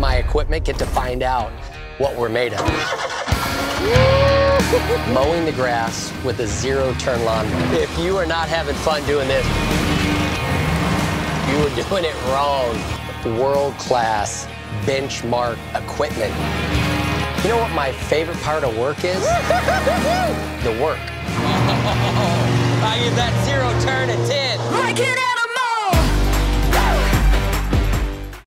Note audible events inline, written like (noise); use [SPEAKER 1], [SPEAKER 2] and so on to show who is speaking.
[SPEAKER 1] my equipment get to find out what we're made of. (laughs) Mowing the grass with a zero-turn lawnmower. If you are not having fun doing this, you are doing it wrong. World-class benchmark equipment. You know what my favorite part of work is? (laughs) the work.
[SPEAKER 2] I give that zero turn a